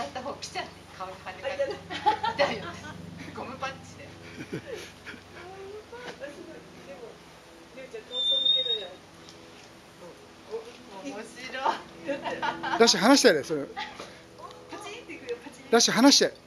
当たった方来ちゃって顔に跳ね返って痛いよねゴムパンチで面白いダッシしてやれそれパしンていして。